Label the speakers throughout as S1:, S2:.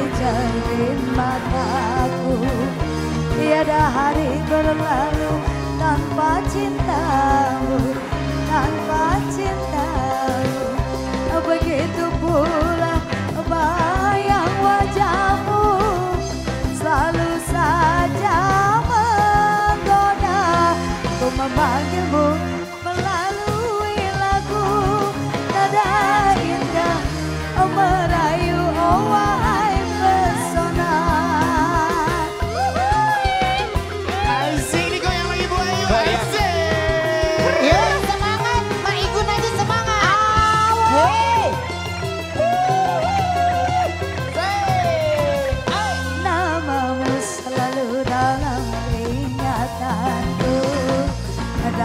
S1: Jadi mataku. Tiada hari berlalu tanpa cintamu
S2: Tanpa
S1: cintamu. Begitu pula bayang wajahmu Selalu saja menggoda Ku memanggilmu.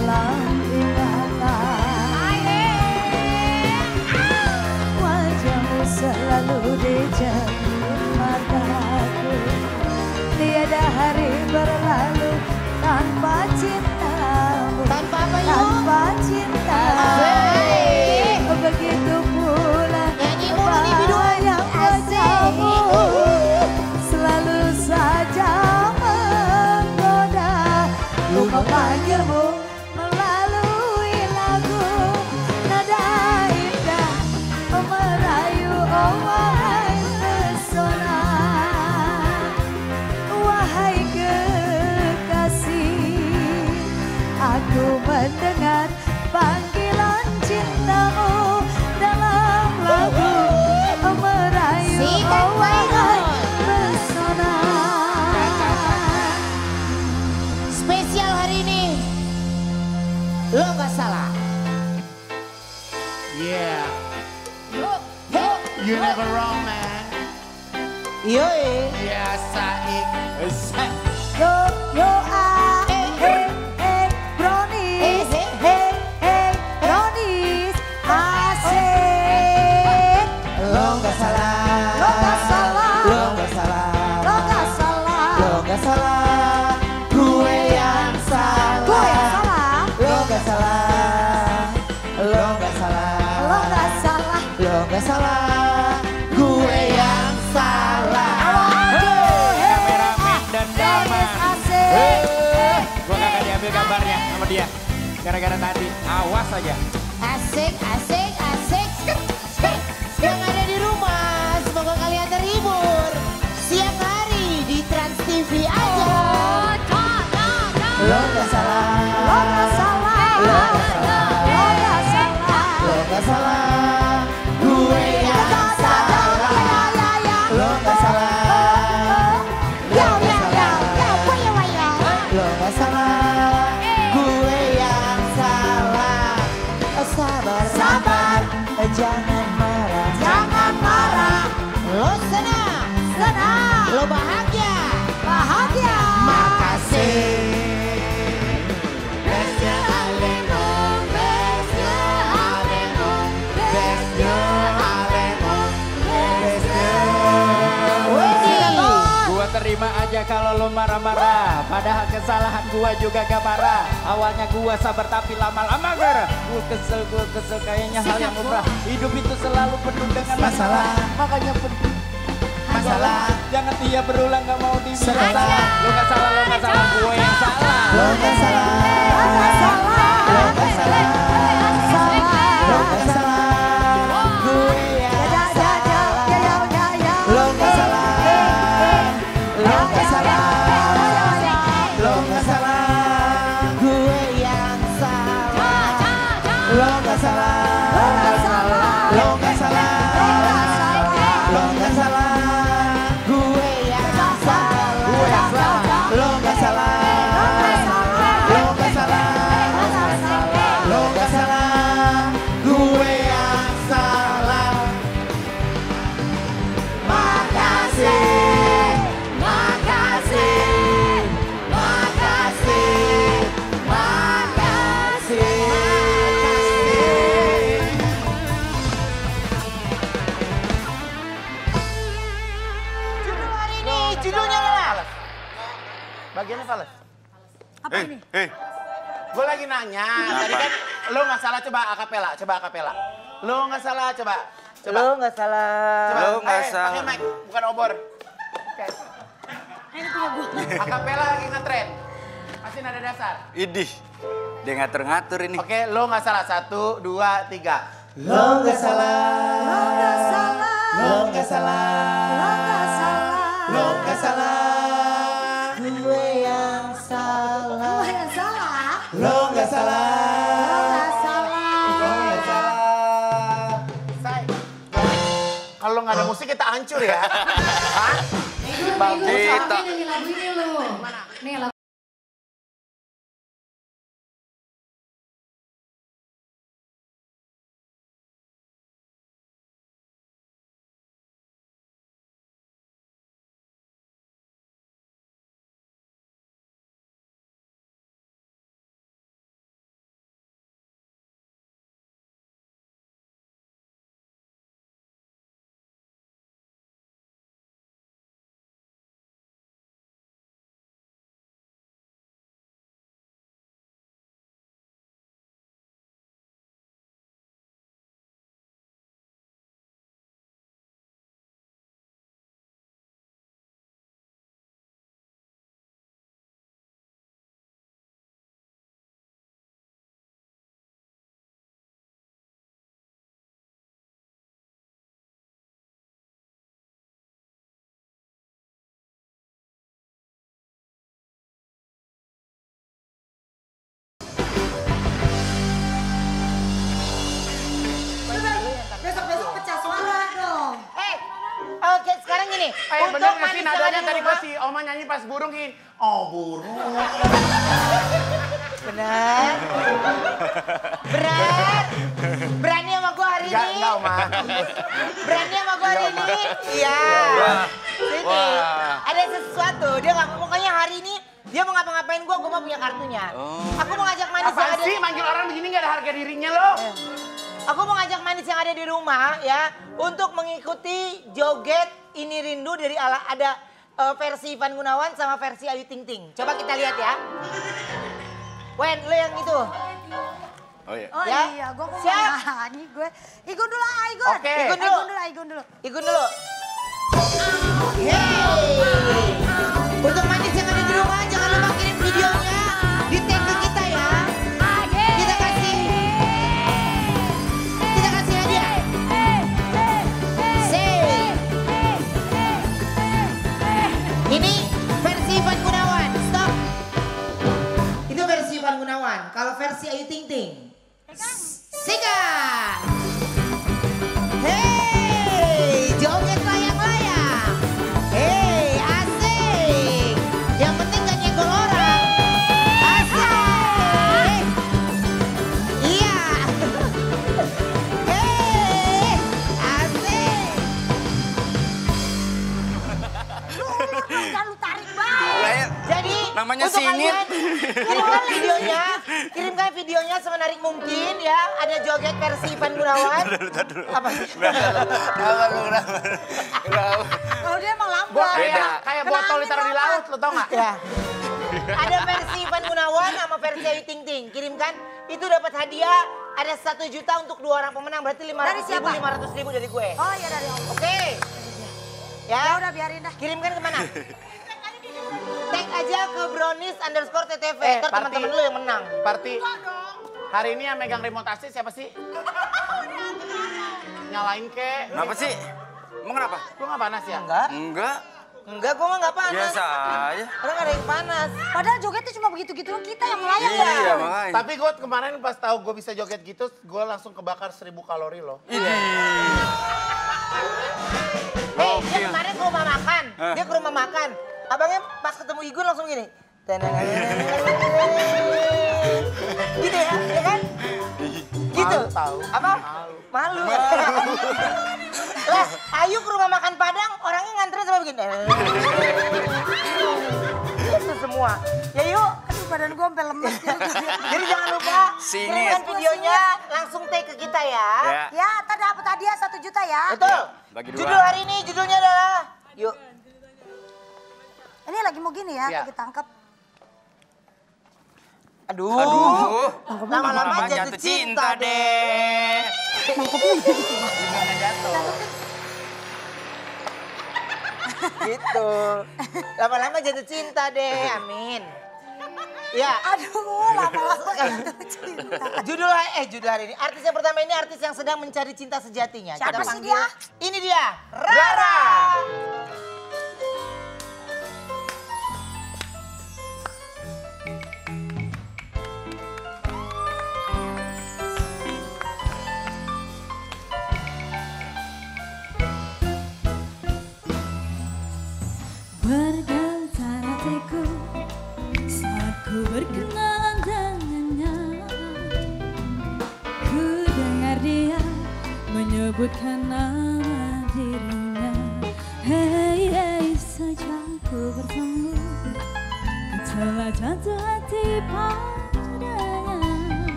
S2: 啦
S3: You
S2: yuk.
S3: never wrong man.
S2: Yoi.
S3: Yeah, Saik. Asik.
S4: Gambarnya sama dia. Gara-gara tadi. Awas aja.
S2: Asik, asik, asik. Aja
S4: kalau lo marah-marah. Padahal kesalahan gua juga gak parah. Awalnya gua sabar tapi lama-lama marah. Gua kesel, gua kesel kayaknya hal yang lumrah. Hidup itu selalu penuh dengan masalah. Makanya penuh
S2: Masalah.
S4: Jangan dia berulang gak mau dibilang.
S2: Salah.
S4: Lo gak salah, lo gak salah. Gue yang salah.
S2: Lo gak salah.
S1: Lo gak salah,
S3: nanya, tadi kan lo nggak salah coba akapela, coba akapela. Lo nggak salah coba. Coba.
S2: Lo nggak salah.
S3: coba.
S4: Lo nggak
S3: eh,
S4: salah.
S3: Pakai mic, bukan obor.
S1: Ini punya gue.
S3: Akapela lagi ngetren. Masih
S5: nada dasar.
S4: Idih, dia ngatur-ngatur ini.
S5: Oke, lo nggak salah. Satu, dua, tiga. Lo nggak salah.
S3: Lo nggak salah.
S5: Lo nggak salah.
S3: Lo nggak salah.
S5: Lo nggak salah. Hancur ya. Hah?
S3: Bagus.
S4: Kita.
S1: Oke sekarang gini.
S5: Eh
S1: untuk
S5: bener nggak sih
S1: manis yang
S5: nadanya
S1: ada di
S5: tadi pas si Oma nyanyi pas burung gini. Oh burung.
S1: Benar. Benar. Berani sama gue hari ini?
S5: enggak Oma.
S1: Berani sama gue hari ini? Iya. Sini. Ada sesuatu. Dia nggak pokoknya hari ini dia mau ngapa-ngapain gue, gue mau punya kartunya.
S4: Oh.
S1: Aku mau ngajak manis yang
S5: Apa
S1: ada.
S5: sih manggil orang begini nggak ada harga dirinya lo?
S1: Aku mau ngajak manis yang ada di rumah ya untuk mengikuti joget ini rindu dari ala ada eh, versi Ivan Gunawan sama versi Ayu Ting Ting. Coba kita lihat ya. Wen, lo yang itu.
S4: Oh iya.
S3: Oh
S1: Ya.
S3: iya, gue kok
S1: Siap.
S3: mau nyanyi gue. Igun dulu, ah, Igun.
S5: Oke.
S1: Igun dulu.
S3: Igun dulu, Igun dulu.
S1: Ikut dulu. Yeay. Untuk Ada versi Ivan Gunawan sama versi Ayu Ting Ting. Kirimkan, itu dapat hadiah. Ada satu juta untuk dua orang pemenang. Berarti lima
S3: Dari
S1: ratus ribu,
S3: siapa?
S1: lima ratus ribu dari gue.
S3: Oh iya dari Om.
S1: Oke.
S3: Ya
S1: Ya,
S3: udah biarin dah.
S1: kirimkan ke mana? Tag aja ke brownies underscore TTV.
S5: Eh,
S1: Ntar
S5: Parti.
S1: teman-teman lu yang menang.
S5: Party. Hari ini yang megang remote AC siapa sih? Nyalain ke.
S4: Kenapa sih? Emang kenapa?
S5: Lu nggak panas ya?
S1: Enggak.
S4: Enggak.
S1: Enggak, gue mah nggak panas.
S4: Biasa aja.
S1: Orang nggak ada yang panas.
S3: Padahal jogetnya cuma begitu-gitu doang kita yang melayang ya.
S4: Iya, makanya.
S5: Tapi gue kemarin pas tahu gue bisa joget gitu, gue langsung kebakar 1000 kalori loh.
S1: Hei, dia
S4: Gokil.
S1: kemarin ke rumah makan. Dia ke rumah makan. Abangnya pas ketemu Igun langsung gini. gitu ya, ya kan? Gitu. Apa?
S5: Malu.
S1: Malu. lah, Ayu ke rumah makan Padang, orangnya ngantri sama begini. Itu semua. Ya yuk,
S3: Aduh badan gue sampai lemes.
S1: jadi jangan lupa kirimkan videonya langsung tag ke kita ya.
S4: Ya.
S3: ya, ntar dapat hadiah satu juta ya.
S1: Betul.
S4: bagi dua.
S1: Judul hari ini judulnya adalah Yuk.
S3: Ini lagi mau gini ya,
S5: Iya.
S3: lagi tangkap.
S1: Aduh.
S4: Aduh.
S1: Lama-lama jatuh cinta deh.
S5: Gimana jatuh?
S1: gitu. Lama-lama jatuh cinta deh. Amin. Ya.
S3: Aduh, lama-lama itu cinta.
S1: Judul eh judul hari ini. Artis yang pertama ini artis yang sedang mencari cinta sejatinya.
S3: Siapa sih dia?
S1: Ini dia, Rara.
S2: Bergetar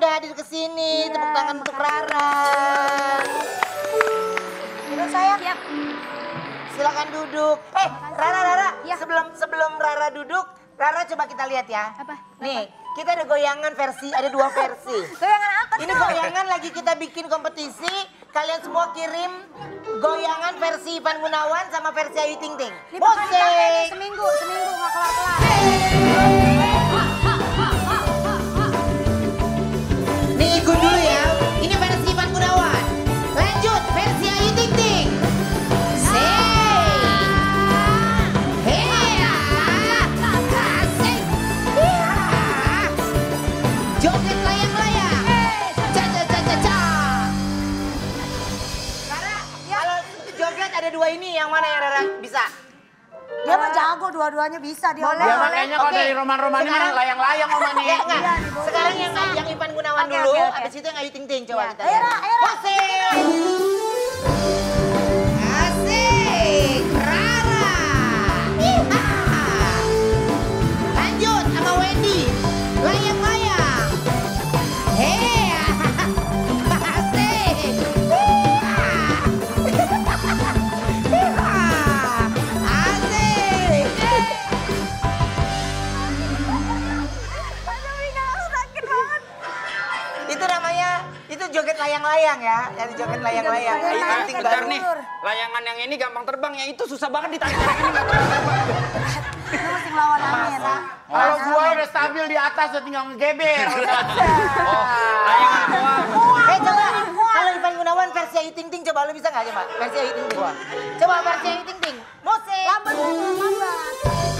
S1: Sudah hadir ke sini. Tepuk tangan untuk Rara.
S3: Terus saya. Siap.
S1: Silakan duduk. Eh, Rara, Rara.
S3: Ya.
S1: Sebelum sebelum Rara duduk, Rara coba kita lihat ya.
S3: Apa?
S1: Nih, kita ada goyangan versi, ada dua versi.
S3: Goyangan apa
S1: Ini
S3: tuh?
S1: goyangan lagi kita bikin kompetisi. Kalian semua kirim goyangan versi Ivan Gunawan sama versi Ayu Ting Ting.
S3: Ini seminggu, seminggu nggak kelar-kelar.
S1: Bisa
S3: dia.
S5: Ya makanya kalau
S1: Oke.
S5: dari roman-roman ini layang-layang Om Ani.
S1: Ya, enggak.
S3: Iya.
S1: Sekarang yang yang Ivan Gunawan dulu, habis itu yang Ayu Ting Ting coba
S3: Iya.
S1: kita
S3: Ayo,
S1: lihat.
S3: Ra, ayo,
S1: layang-layang ya, yang joget layang-layang.
S3: Joget
S1: Ayu
S3: layang-layang.
S1: Ting Ting
S4: Bentar
S1: baru.
S4: nih, layangan yang ini gampang terbang, yang itu susah banget ditarik-tarik ini nggak terbang.
S3: Lu mesti ngelawan Amin.
S5: Kalau gua udah stabil di atas udah tinggal ngegeber.
S4: Layangan doang.
S1: Eh coba, kalau Ivan Gunawan versi Ayu Ting Ting coba lu bisa nggak coba? Versi Ayu Ting Ting. Coba versi Ayu Ting Ting. Musik.
S3: Lambat, lambat.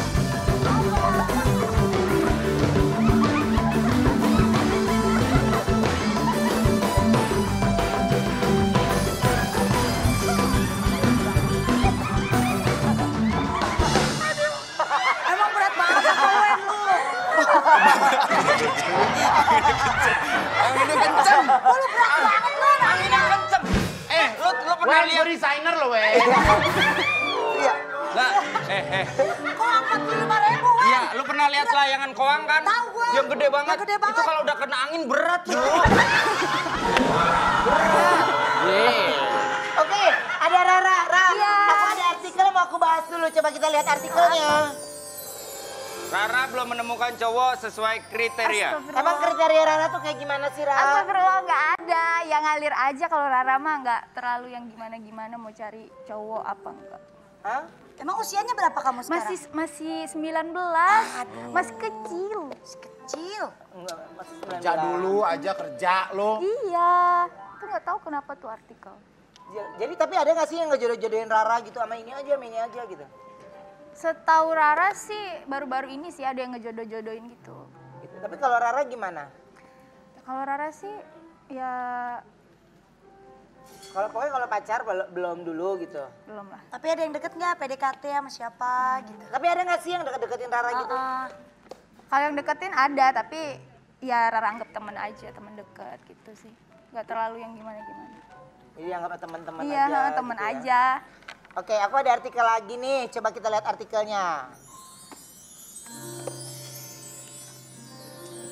S4: Angin kenceng.
S3: Lu berat banget lu.
S4: Angin kenceng. Eh, lu lu pernah lihat?
S5: gue desainer loh, Wen.
S1: Iya.
S4: Lah, eh eh.
S3: Kok empat puluh lima ribu?
S4: Iya, lu pernah lihat layangan koang kan?
S3: Tahu gua.
S4: Yang gede banget.
S3: Yang gede banget.
S4: Itu kalau udah kena angin berat, Bro.
S1: Oke, ada Rara. Rara,
S3: Iya.
S1: aku ada artikel mau aku bahas dulu. Coba kita lihat artikelnya.
S4: Rara belum menemukan cowok sesuai kriteria.
S1: Emang kriteria Rara tuh kayak gimana sih, Rara?
S6: Astagfirullah nggak ada, yang ngalir aja kalau Rara mah nggak terlalu yang gimana-gimana mau cari cowok apa enggak.
S1: Hah?
S3: Emang usianya berapa kamu sekarang?
S6: Masih masih 19, masih kecil.
S3: kecil.
S1: Enggak, masih 19.
S5: Kerja dulu aja kerja lo.
S6: Iya, tuh nggak tahu kenapa tuh artikel.
S1: Ja- Jadi tapi ada gak sih yang ngejodoh-jodohin Rara gitu sama ini aja, sama ini aja gitu?
S6: Setahu Rara sih baru-baru ini sih ada yang ngejodoh-jodohin gitu.
S1: Gitu. Tapi kalau Rara gimana?
S6: Kalau Rara sih ya
S1: Kalau pokoknya kalau pacar bel- belum dulu gitu.
S6: belum lah.
S3: Tapi ada yang deket nggak PDKT sama siapa gitu?
S1: Tapi ada gak sih yang deket-deketin Rara gitu?
S3: Ah,
S6: Kalau yang deketin ada tapi ya Rara anggap temen aja, temen deket gitu sih. Nggak terlalu yang gimana-gimana.
S1: Jadi anggap teman-teman
S6: Iya,
S1: aja.
S6: temen
S1: gitu ya. Oke, aku ada artikel lagi nih. Coba kita lihat artikelnya.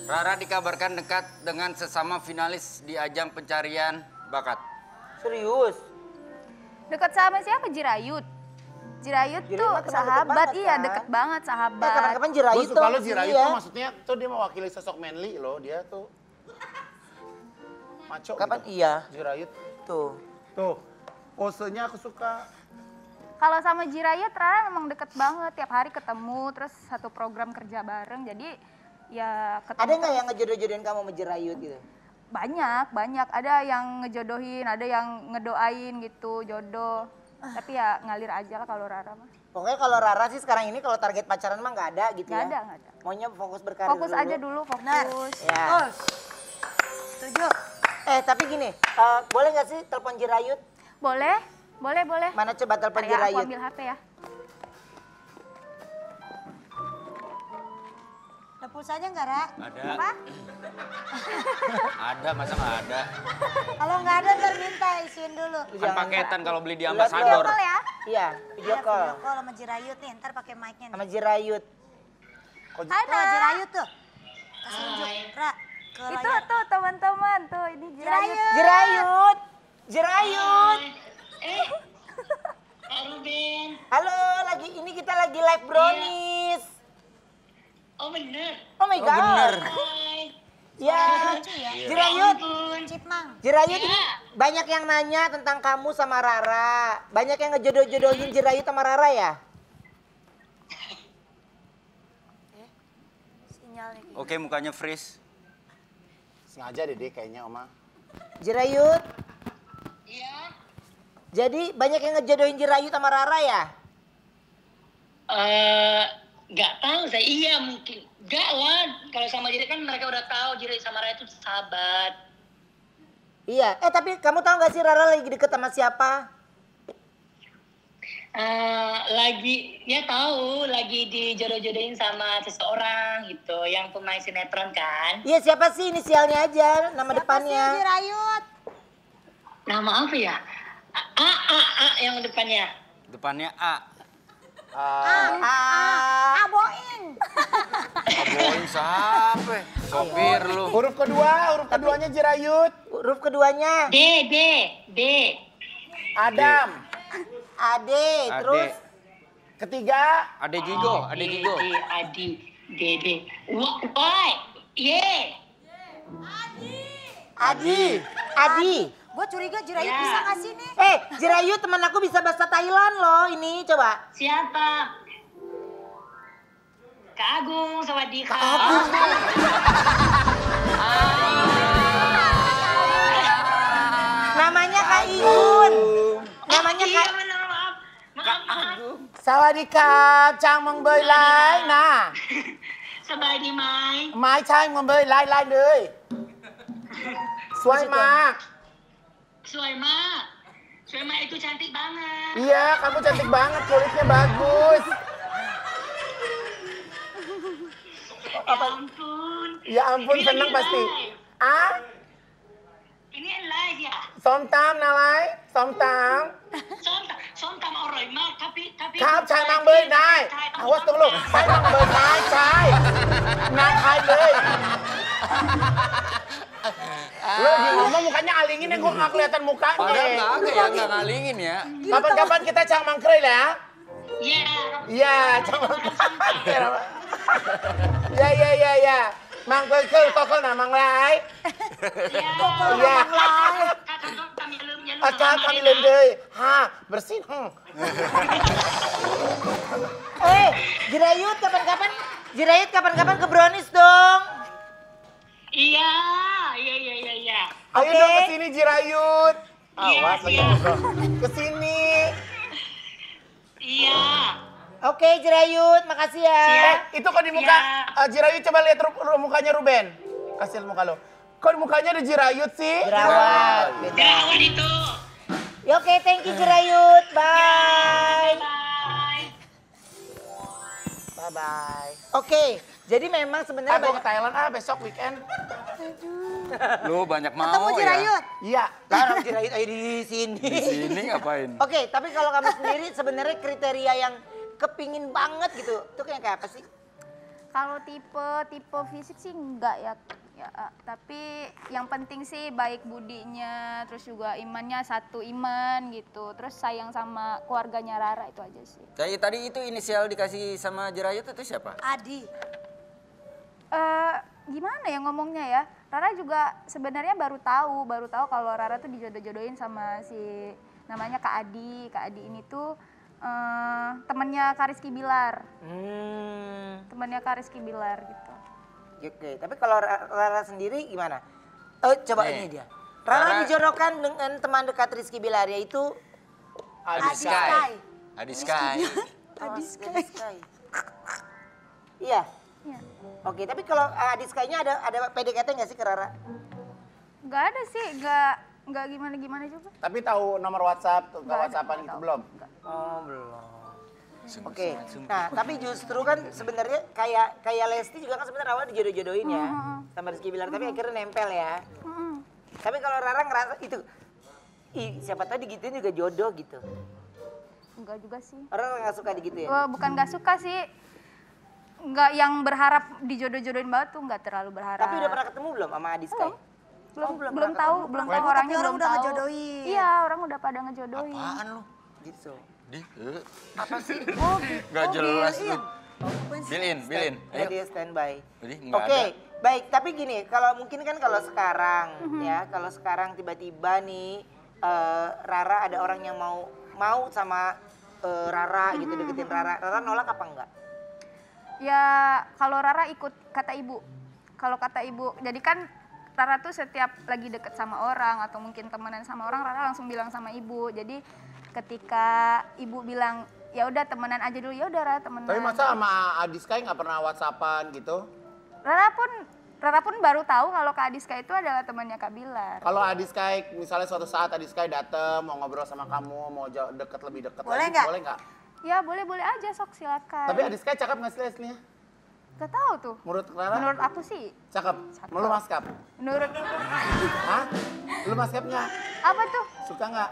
S4: Rara dikabarkan dekat dengan sesama finalis di ajang pencarian bakat.
S1: Serius?
S6: Dekat sama siapa? Jirayut. Jirayut
S1: Jirayut
S6: tuh
S1: deket
S6: sahabat,
S1: banget,
S6: iya
S1: kan?
S6: deket banget sahabat.
S1: kapan-kapan Jirayut tuh.
S5: ke
S1: sini
S5: Jirayut
S1: ya.
S5: tuh maksudnya tuh dia mewakili sosok manly loh dia tuh. Maco
S1: Kapan
S5: gitu.
S1: iya?
S5: Jirayut.
S1: Tuh.
S5: Tuh. Posenya aku suka.
S6: Kalau sama Jirayut Rara memang deket banget, tiap hari ketemu, terus satu program kerja bareng. Jadi ya ketemu.
S1: Ada nggak yang ngejodoh-jodohin kamu sama Jirayut gitu?
S6: Banyak, banyak. Ada yang ngejodohin, ada yang ngedoain gitu, jodoh. Tapi ya ngalir aja lah kalau Rara mah.
S1: Pokoknya kalau Rara sih sekarang ini kalau target pacaran mah nggak ada gitu
S6: Nggak
S1: ya?
S6: ada, nggak ada.
S1: Maunya fokus berkarir
S6: Fokus
S1: dulu.
S6: aja dulu, fokus.
S1: Ya.
S3: Setuju.
S1: Eh tapi gini, eh, boleh nggak sih telepon Jirayut?
S6: Boleh, boleh, boleh.
S1: Mana coba telepon
S6: ya, aku
S1: Jirayut?
S6: ambil HP ya.
S3: Ada pulsanya nggak, Ra?
S4: Ada.
S6: Apa?
S4: ada, masa nggak ada?
S3: Kalau nggak ada ntar minta isiin dulu.
S4: Kan paketan kalau beli di ambasador.
S6: Call ya.
S1: Iya, video
S3: Ada
S1: call
S3: video call sama Jirayut nih, ntar pakai mic-nya nih.
S1: sama Jirayut.
S3: Tuh, Jirayut tuh. Kasih unjuk, Ra.
S6: Itu
S3: layar.
S6: tuh teman-teman, tuh ini Jirayut.
S3: Jirayut.
S1: Jirayut, Jirayut.
S7: Kak Ruben.
S1: Halo, lagi ini kita lagi live brownies.
S7: Oh bener.
S1: Oh my god.
S4: bener.
S7: Hai.
S1: Ya, Jirayut.
S7: Ampun.
S3: Cipmang.
S1: Jirayut ini
S7: Ya.
S1: banyak yang nanya tentang kamu sama Rara. Banyak yang ngejodoh-jodohin Jirayut sama Rara ya?
S3: Sinyalnya.
S4: Oke, mukanya freeze.
S5: Sengaja deh deh kayaknya Oma.
S1: Jirayut,
S7: Iya.
S1: Jadi banyak yang ngejodohin Jirayut sama Rara ya?
S7: Eh, nggak tahu saya. Iya mungkin. Nggak lah. Kalau sama Jira kan mereka udah tahu Jira sama Raya itu sahabat.
S1: Iya, eh tapi kamu tahu nggak sih Rara lagi deket sama siapa?
S7: Eh, lagi ya tahu lagi dijodoh-jodohin sama seseorang gitu yang pemain sinetron kan.
S1: Iya siapa sih inisialnya aja, nama
S3: Siapa sih
S1: depannya.
S3: Jirayut?
S7: Nama apa ya? A A A, A yang depannya.
S4: Depannya A.
S5: Ah,
S1: Ah,
S3: Aboing.
S4: Aboin siapa? Sopir lu.
S5: huruf kedua, huruf keduanya Jirayut.
S1: huruf keduanya
S7: D D D.
S5: Adam.
S1: Ade, terus
S5: Ketiga,
S4: Ade Jigo, Ade
S7: D,
S4: Jigo.
S7: D, Adi, D, D. Wah, why? Ye.
S1: Adi, Adi.
S3: Gue curiga Jirayut
S7: Ya.
S3: bisa nggak sih nih?
S1: Eh, Jirayut teman aku bisa bahasa Thailand loh ini, coba.
S7: Siapa? Kak Agung, sawadika.
S1: Namanya Kak Iun. Namanya
S7: Iya
S1: Kak
S7: benar maaf. Maaf, maaf.
S5: สวัสดีครับจางมังเบยไล่นะ
S7: สบายดีไหม
S5: ไม้ใช่มังเบยไล่ไล่เลย สวยมาก
S7: Sui Ma. Sui Ma itu cantik banget.
S5: Iya, kamu cantik banget, kulitnya bagus.
S7: Ya ampun.
S5: Ya ampun,
S7: Ini
S5: seneng
S7: lagi
S5: pasti.
S7: live.
S5: Ah,
S7: Ini live ya.
S5: ส้มตำนะไรส้มต
S7: ส้มตำส้มตำอร่อยมากtapi tapi ำ
S5: ครับชายมังเบยได้
S7: ใช่ต้อง
S5: awas tungguใช่มังเบยได้ใช่นายใครเลย Lo lagi ngomong mukanya alingin yang gue gak kelihatan mukanya.
S4: Padahal nggak ada ya, nggak ngalingin ya.
S5: Kapan-kapan kita cang mangkrel ya?
S7: Iya.
S5: Iya, cang mangkrel. Ya, ya, ya, ya. Mangkrel ke, kokol nah, manglay.
S7: Iya.
S5: Iya.
S7: Kakak belum ya lu
S5: Akak
S7: sama
S5: kami lendei. Ha, bersih. Hmm.
S1: Eh, Jirayut kapan-kapan Jirayut kapan-kapan ke Brownies dong.
S7: Iya, iya, iya, iya, iya.
S5: Ayo
S1: Oke.
S5: dong ke sini Jirayut.
S7: Iya,
S5: Awas lagi
S7: iya.
S5: ngobrol. Ke sini.
S7: Iya.
S1: Oke, Jirayut, makasih ya.
S5: Eh, itu kok di muka
S7: Iya.
S5: eh, Jirayut coba lihat ru- ru- mukanya Ruben. Kasih muka lo. Kok mukanya ada Jirayut sih?
S1: Jerawat.
S7: itu.
S1: Ya, Oke, thank you Jirayut. Bye.
S7: Bye.
S5: Bye bye.
S1: Oke, jadi memang sebenarnya
S5: gua
S1: banyak
S5: ke Thailand ah besok weekend.
S4: Lu banyak mau
S3: Ketemu
S4: ya.
S3: Jirayut.
S5: Iya.
S1: Larang Jirayut aja di sini.
S4: Di sini ngapain?
S1: Oke, tapi kalau kamu sendiri sebenarnya kriteria yang kepingin banget gitu, itu kayak kayak apa sih?
S6: Kalau tipe tipe fisik sih enggak ya. Ya, eh, tapi yang penting sih baik budinya, terus juga imannya satu iman gitu. Terus sayang sama keluarganya Rara itu aja sih.
S4: Tadi tadi itu inisial dikasih sama Jerayut itu siapa?
S3: Adi.
S6: Eh gimana ya ngomongnya ya? Rara juga sebenarnya baru tahu, baru tahu kalau Rara tuh dijodoh-jodohin sama si namanya Kak Adi. Kak Adi ini tuh eh temannya Kak Rizky Bilar,
S1: Hmm.
S6: temannya Kak Rizky Bilar gitu.
S1: Oke, tapi kalau Ra- Rara sendiri gimana? Oh, coba
S4: Nih.
S1: ini dia. Rara,
S4: Rara-
S1: dijodohkan dengan teman dekat Rizky Bilar yaitu
S5: Adi
S3: Adi Sky.
S4: Adi Sky.
S1: Adi Sky. Iya.
S6: Iya.
S1: Oke, tapi kalau uh, Adi Sky-nya ada ada PDKT nggak sih ke Rara?
S6: Nggak ada sih, nggak nggak gimana-gimana juga.
S5: Tapi tahu nomor WhatsApp, tuh
S6: Nggak ada,
S5: WhatsAppan
S6: nggak
S5: itu
S6: tahu.
S5: belum?
S1: Oh, belum. Oke. Nah, tapi justru kan sebenarnya kayak kayak Lesti juga kan sebenarnya awalnya dijodoh-jodohin ya sama Rizky Bilar, tapi akhirnya nempel ya.
S6: Mm-mm.
S1: Tapi kalau Rara ngerasa itu Ih, siapa tahu digituin juga jodoh gitu.
S6: Enggak juga sih.
S1: Rara nggak suka digitu ya?
S6: Wah, bukan nggak suka sih. Nggak yang berharap dijodoh-jodohin banget tuh nggak terlalu berharap.
S1: Tapi udah pernah ketemu belum sama Adi Sky?
S6: belum
S1: Oh, belum
S6: belum, tahu,
S1: ketemu.
S6: belum tahu orangnya
S3: orang
S6: belum
S3: udah
S6: tahu.
S3: ngejodohin.
S6: Iya, orang udah pada ngejodohin.
S4: Apaan lu?
S1: Gitu.
S4: Di, eh,
S1: Apa sih?
S3: Oh,
S4: Gak
S3: oh,
S4: jelas
S3: iya.
S4: lu. Bilin, bilin.
S1: Ya,
S4: Ayo.
S1: dia standby.
S4: Jadi
S1: Oke,
S4: nggak ada.
S1: baik. Tapi gini, kalau mungkin kan kalau sekarang
S6: Mhm.
S1: ya, kalau sekarang tiba-tiba nih eh, Rara ada orang yang mau mau sama eh, Rara gitu
S6: Mhm,
S1: deketin Rara. Rara nolak apa enggak?
S6: Ya kalau Rara ikut kata ibu. Kalau kata ibu, jadi kan Rara tuh setiap lagi deket sama orang atau mungkin temenan sama orang, Rara langsung bilang sama ibu. Jadi ketika ibu bilang ya udah temenan aja dulu, ya udah Rara temenan.
S5: Tapi masa sama Adi Sky nggak pernah WhatsAppan gitu?
S6: Rara pun Rara pun baru tahu kalau Kak Adiska itu adalah temannya Kak Bilar.
S5: Kalau Adi Sky, misalnya suatu saat Adi Sky dateng, mau ngobrol sama kamu, mau deket lebih deket
S3: Boleh
S5: lagi,
S3: nggak?
S5: boleh nggak?
S6: Ya boleh-boleh aja sok silakan.
S5: Tapi Adi Sky cakep nggak sih Leslie?
S6: Gak tahu tuh.
S5: Menurut Clara?
S6: Menurut aku sih,
S5: Cakep. Lu maskap?
S6: menurut
S5: Hah? Lu maskap nggak?
S6: apa tuh?
S5: Suka nggak?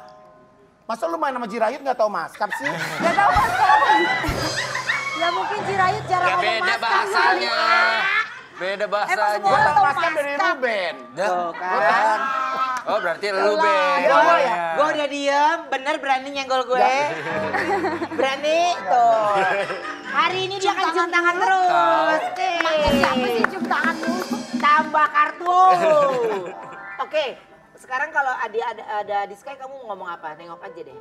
S5: Masa lu main sama Jirayut nggak tau maskap sih?
S6: Gak tahu kan sekarang.
S3: Ya mungkin Jirayut jarang
S4: Ya
S3: ngomong
S4: beda
S3: maskap
S4: bahasanya.
S3: kali.
S4: Beda
S3: Emang
S4: bahasanya.
S3: semua
S5: Gua
S3: orang
S5: tau
S3: tahu
S5: maskap dari
S3: maskap.
S5: Ruben.
S1: Tuh kan.
S4: Oh berarti lu be.
S5: Iya, gua ya.
S1: Gue udah diem, bener berani nyenggol gue. berani tuh. Hari ini dia akan cium tangan terus.
S3: Makanya siapa sih cium tangan mulu?
S1: Tambah kartu. Oke, sekarang kalau ada ada ada di Sky kamu mau ngomong apa? Nengok aja deh.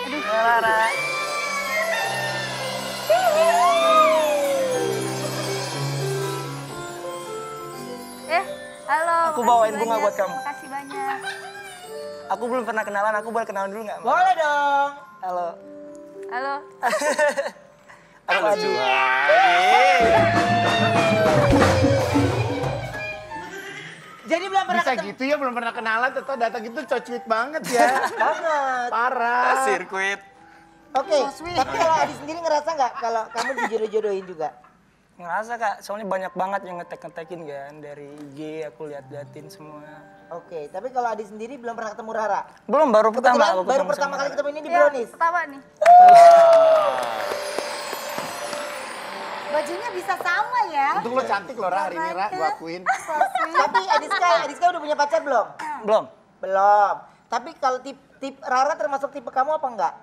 S1: Aduh, Rara.
S8: Aku bawain bunga
S6: banyak,
S8: buat kamu.
S6: Makasih banyak.
S8: Aku belum pernah kenalan, aku boleh kenalan dulu nggak?
S1: Boleh dong.
S8: Halo.
S6: Halo.
S8: Aku Adi.
S1: Jadi belum pernah
S5: Bisa
S1: ketemu.
S5: gitu ya, belum pernah kenalan, tetap datang gitu cocuit banget ya.
S1: Banget.
S5: Parah.
S8: Sirkuit.
S1: Oke, tapi kalau Adi sendiri ngerasa nggak kalau kamu dijodoh-jodohin juga?
S8: Ngerasa kak, soalnya banyak banget yang ngetek-ngetekin kan. Dari IG aku lihat-liatin semua.
S1: Oke, tapi kalau Adi sendiri belum pernah ketemu Rara.
S8: Belum, baru pertama
S1: Kebetulan
S8: aku
S1: baru pertama kali
S8: Rara.
S1: ketemu ini di
S6: Ya,
S1: Brownies.
S6: pertama nih.
S3: Bajunya bisa sama ya.
S5: Untung lo cantik loh Ra hari ini Ra, gua akuin.
S1: Tapi Adiska, Adiska udah punya pacar belum?
S8: Belum.
S1: Belum. Tapi kalau tip, tip Rara termasuk tipe kamu apa enggak?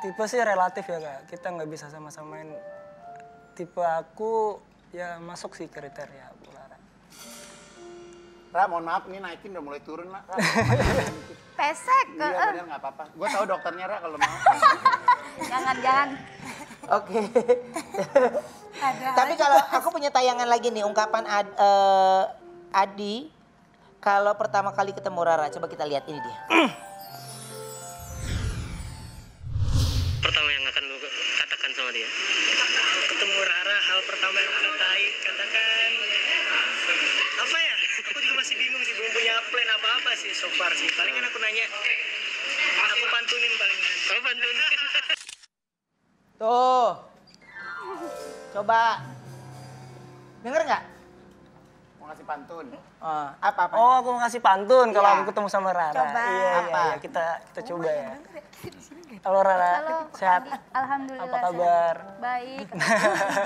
S8: Tipe sih relatif ya kak. Kita nggak bisa sama-samain. Tipe aku ya masuk sih kriteria Bu Lara.
S5: Ra, mohon maaf ini naikin udah mulai turun lah. Ra.
S6: Pesek.
S5: Iya bener nggak apa-apa. Gue tahu dokternya Ra kalau mau.
S6: Jangan, jangan.
S1: Oke. Tapi kalau aku punya tayangan lagi nih, ungkapan Ad- eh, Adi kalau pertama kali ketemu Rara. Coba kita lihat ini dia.
S9: punya plan apa-apa sih so far sih. Palingan aku nanya, aku pantunin paling. Oh pantunin.
S1: Tuh. Coba. Denger nggak?
S5: Mau ngasih pantun.
S1: Oh, apa apa?
S8: Oh, aku mau ngasih pantun kalau
S1: Iya.
S8: aku ketemu sama Rara.
S3: Coba.
S8: Iya, iya,
S1: Apa?
S8: iya, kita kita coba ya. Halo Rara,
S6: Halo,
S8: sehat?
S6: Alhamdulillah.
S8: Apa
S6: sehat.
S8: kabar?
S6: Baik.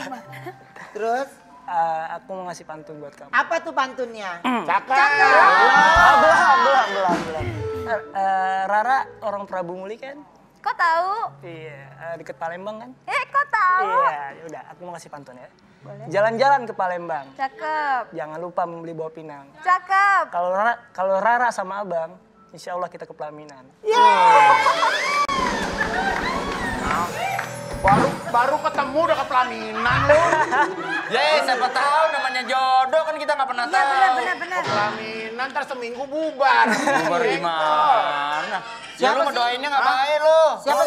S1: Terus
S8: Eh, aku mau ngasih pantun buat kamu.
S1: apa tuh pantunnya?
S5: Cakep.
S8: Ah, belum, belum, belum, belum. Eh, eh, Rara orang Prabu Muli kan?
S6: Kok tahu?
S8: Iya, eh, deket Palembang kan?
S6: Eh, kok tahu?
S8: Iya, yaudah, aku mau ngasih pantun ya. Jalan-jalan ke Palembang,
S6: Cakep.
S8: jangan lupa membeli bawah pinang.
S6: Cakep.
S8: Kalau Rara, kalau Rara sama Abang, insya Allah kita ke pelaminan.
S5: Baru baru ketemu udah ke pelaminan lu.
S4: Ya, siapa tahu namanya jodoh kan kita nggak pernah
S3: Iya
S4: tahu.
S3: benar benar benar.
S5: Pelaminan ntar seminggu bubar.
S4: Bubar
S5: Gitu.
S4: gimana? Ya
S1: Siapa
S4: lu
S1: sih?
S4: ngedoainnya nggak baik lu.
S1: Siapa?